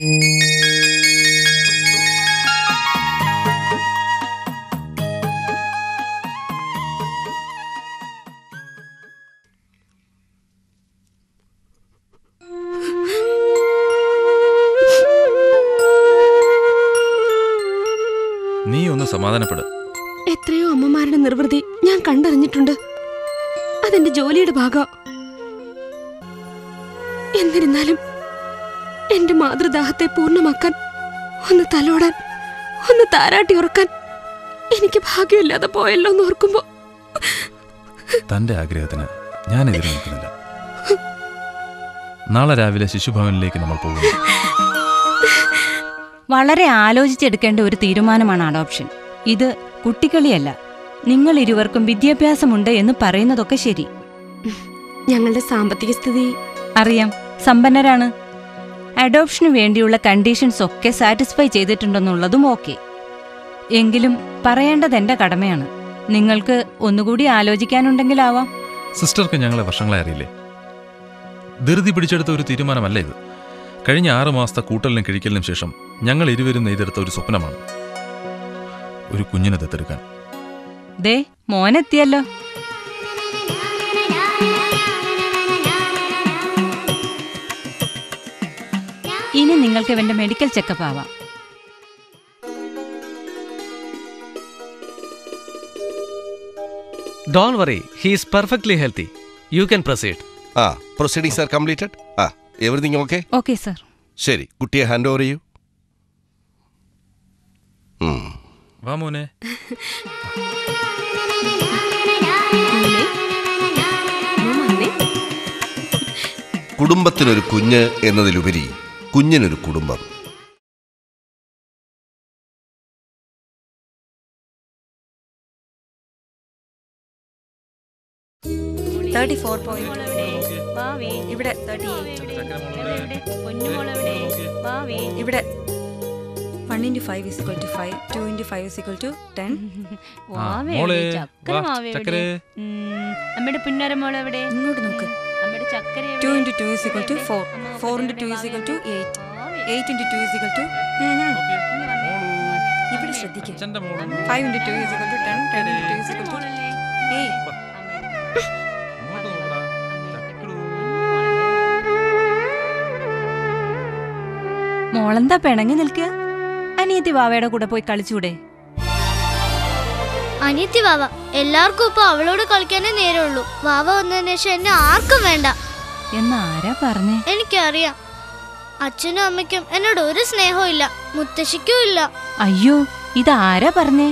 നീ ഒന്ന് സമാധാനപ്പെട്. എത്രയോ അമ്മമാരുടെ നിർവൃതി ഞാൻ കണ്ടറിഞ്ഞിട്ടുണ്ട്. അതെന്റെ ജോലിയുടെ ഭാഗം. എന്നിരുന്നാലും എന്റെ മാതൃദാഹത്തെ പൂർണമാക്കാൻ ഒന്ന് തലോടാൻ ഒന്ന് താരാട്ടി ഉറക്കാൻ എനിക്ക് ഭാഗ്യമില്ലാതെ പോയല്ലോ എന്ന് ഓർക്കുമ്പോ. തന്റെ ആഗ്രഹത്തിന് ഞാൻ എതിര് നിൽക്കുന്നില്ല. നാളെ രാവിലെ ശിശുഭവനിലേക്ക് നമ്മൾ പോകുന്നു. വളരെ ആലോചിച്ചെടുക്കേണ്ട ഒരു തീരുമാനമാണ് അഡോപ്ഷൻ. ഇത് കുട്ടികളിയല്ല. നിങ്ങൾ ഇരുവർക്കും വിദ്യാഭ്യാസമുണ്ട് എന്ന് പറയുന്നതൊക്കെ ശരി. ഞങ്ങളുടെ സാമ്പത്തിക സ്ഥിതി അറിയാം. സമ്പന്നരാണ്. അഡോപ്ഷനു വേണ്ടിയുള്ള കണ്ടീഷൻസ് ഒക്കെ സാറ്റിസ്ഫൈ ചെയ്തിട്ടുണ്ടെന്നുള്ളതും ഓക്കെ എങ്കിലും പറയേണ്ടത് എന്റെ കടമയാണ്. നിങ്ങൾക്ക് ഒന്നുകൂടി ആലോചിക്കാനുണ്ടെങ്കിലാവാം. സിസ്റ്റർക്ക് ഞങ്ങളെ വർഷങ്ങളെ അറിയില്ലേ? ധൃതി പിടിച്ചെടുത്ത ഒരു തീരുമാനമല്ല ഇത്. കഴിഞ്ഞ ആറു മാസത്തെ കൂട്ടലിനും കിഴിക്കലിനും ശേഷം ഞങ്ങൾ ഇരുവരും നെയ്തെടുത്ത ഒരു സ്വപ്നമാണ്. ഒരു കുഞ്ഞിനെ ദത്തെടുക്കാൻ. ദേ മോനെത്തിയല്ലോ. ഇനി നിങ്ങൾക്ക് ഇവന്റെ മെഡിക്കൽ ചെക്കപ്പ് ആവാം Don't worry, he is perfectly healthy. You can proceed. ആ പ്രൊസീഡിങ്സ് ആർ കംപ്ലീറ്റഡ് ആ എവറിഥിങ് ഓക്കെ ഓക്കെ സർ ശരി കുട്ടിയെ ഹാൻഡ് ഓവർ ചെയ്യൂ. വാ മോനെ. കുടുംബത്തിനൊരു കുഞ്ഞ് എന്നതിലുപരി കുഞ്ഞിനൊരു കുടുംബം. തേർട്ടി ഫോർ പോയിന്റ് ഇവിടെ തേർട്ടി ഇവിടെ one into five is equal to five two into five is equal to ten മോളെ, വാ, അമ്മയുടെ പുന്നര മോൾ എവിടെ? ഇങ്ങോട്ട് നോക്ക്. അമ്മയുടെ ചക്കര two into two is equal to four four into two is equal to eight eight into two is equal to ഇവിടെ ശ്രദ്ധിക്കുക അച്ഛന്റെ മോളും. Five into two is equal to ten ten into two is equal to ഏയ് ഇങ്ങോട്ട് നോക്കടാ. ചക്കടു. മോളെന്താ പിണങ്ങി നിൽക്കുക? അനിയത്തി വാവയുടെ കൂടെ പോയി കളിച്ചൂടെ? അനിയത്തി വാവ എല്ലാവർക്കും ഇപ്പൊ അവളോട് കളിക്കാനേ നേരമുള്ളൂ. വാവ വന്നതിന് ശേഷം എന്നെ ആർക്കും വേണ്ട. എന്നാരാ പറഞ്ഞേ? എനിക്കറിയാം. അച്ഛനും അമ്മയ്ക്കും എന്നോട് ഒരു സ്നേഹവും ഇല്ല മുത്തശ്ശിക്കും ഇല്ല. അയ്യോ ഇതാരാ പറഞ്ഞേ?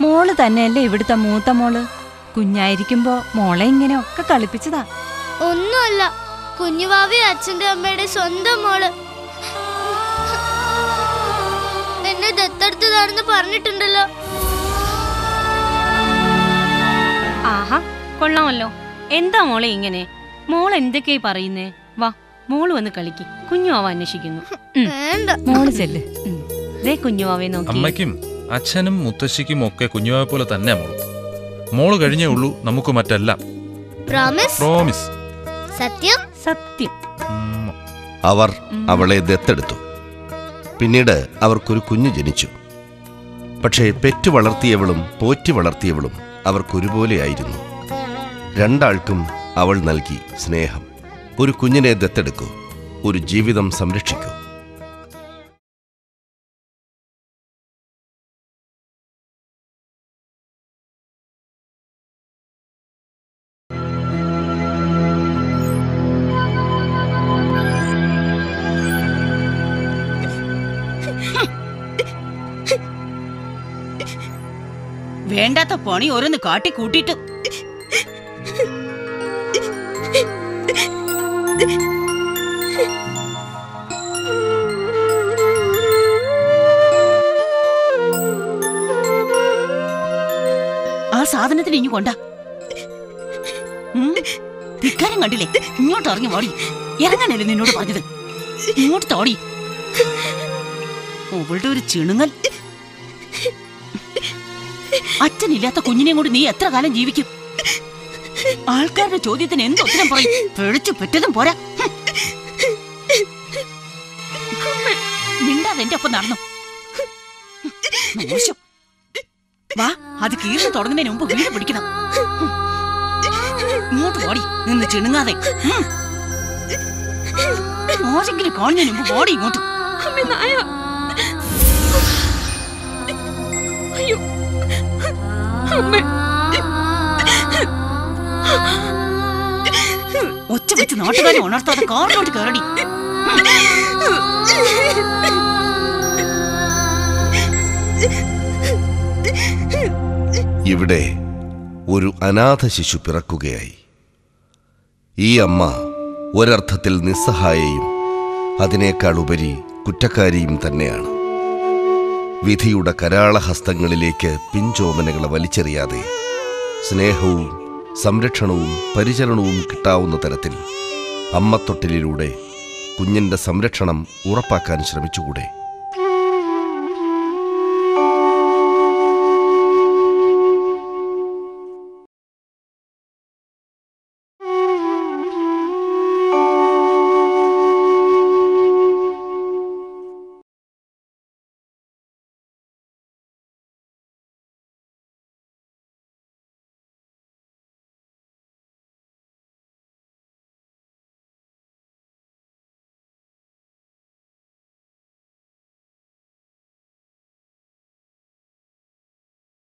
മോൾ തന്നെയല്ലേ ഇവിടുത്തെ മൂത്ത മോൾ. കുഞ്ഞായിരിക്കുമ്പോ മോളെ ഇങ്ങനെ ഒക്കെ കളിപ്പിച്ചതാ. ഒന്നുമല്ല കുഞ്ഞുവാവി അച്ഛന്റെ അമ്മയുടെ സ്വന്തം മോൾ. ദത്തെടുത്തതാണെന്ന് പറഞ്ഞിട്ടുണ്ടല്ലോ. ആഹാ കൊള്ളാമല്ലോ. എന്താ മോളെ ഇങ്ങനെ? മോൾ എന്തൊക്കെയായി പറയുന്നേ? വാ മോൾ വന്ന് കളിക്ക്. കുഞ്ഞുവാവ അന്വേഷിക്കുന്നു. വേണ്ട. മോൾ ചെല്ല്. ദേ കുഞ്ഞുവാവെ അമ്മയ്ക്കും അച്ഛനും മുത്തശ്ശിക്കും ഒക്കെ കുഞ്ഞുവാവെ പോലെ തന്നെ മോൾ. മോൾ കഴിഞ്ഞേ ഉള്ളൂ നമുക്ക് മറ്റെല്ലാം. പ്രോമിസ് പ്രോമിസ് സത്യം? സത്യം. അവർ അവളെ ദത്തെടുത്തു. പിന്നീട് അവർക്കൊരു കുഞ്ഞു ജനിച്ചു. പക്ഷേ പെറ്റു വളർത്തിയവളും പോറ്റി വളർത്തിയവളും അവർക്കൊരുപോലെയായിരുന്നു രണ്ടാൾക്കും അവൾ നൽകി സ്നേഹം. ഒരു കുഞ്ഞിനെ ദത്തെടുക്കൂ. ഒരു ജീവിതം സംരക്ഷിക്കൂ. വേണ്ടാത്ത പണി ഓരോന്ന് കാട്ടി കൂട്ടിയിട്ട് ആ സാധനത്തിന് ഇനി കൊണ്ട. ഇക്കാരം കണ്ടില്ലേ? ഇങ്ങോട്ട് ഇറങ്ങി വാടി. ഇറങ്ങാനല്ലേ നിന്നോട് പറഞ്ഞത്? ഇങ്ങോട്ട് തോടി അവളുടെ ഒരു ചിണുങ്ങൽ. അച്ഛനില്ലാത്ത കുഞ്ഞിനെയും കൂടി നീ എത്ര കാലം ജീവിക്കും? ആൾക്കാരുടെ ചോദ്യത്തിന് എന്ത് ഉത്തരം പറയും? പിഴച്ചു പെറ്റതും പോരാ. മിണ്ടാതെ എന്റെ ഒപ്പം നടന്നു. വാ അത് കീറി തുടങ്ങുന്നതിന് മുമ്പ് വീട് പിടിക്കണം. ഇങ്ങോട്ട് ഓടി നിന്ന് ചിണുങ്ങാതെ. മോശെങ്കിലും കാണുന്നതിന് മുമ്പ് ഓടി ഇങ്ങോട്ട്. ഒച്ച വെച്ച് നാട്ടുകാരെ ഉണർത്താതെ കാറിലോട്ട് കയറടി. ഇവിടെ ഒരു അനാഥ ശിശു പിറക്കുകയായി. ഈ അമ്മ ഒരർത്ഥത്തിൽ നിസ്സഹായയും അതിനേക്കാൾ ഉപരി കുറ്റക്കാരിയും തന്നെയാണ്. വിധിയുടെ കരാളഹസ്തങ്ങളിലേക്ക് പിഞ്ചോമനകളെ വലിച്ചെറിയാതെ സ്നേഹവും സംരക്ഷണവും പരിചരണവും കിട്ടാവുന്ന തരത്തിൽ അമ്മത്തൊട്ടിലിലൂടെ കുഞ്ഞിന്റെ സംരക്ഷണം ഉറപ്പാക്കാൻ ശ്രമിച്ചുകൂടെ?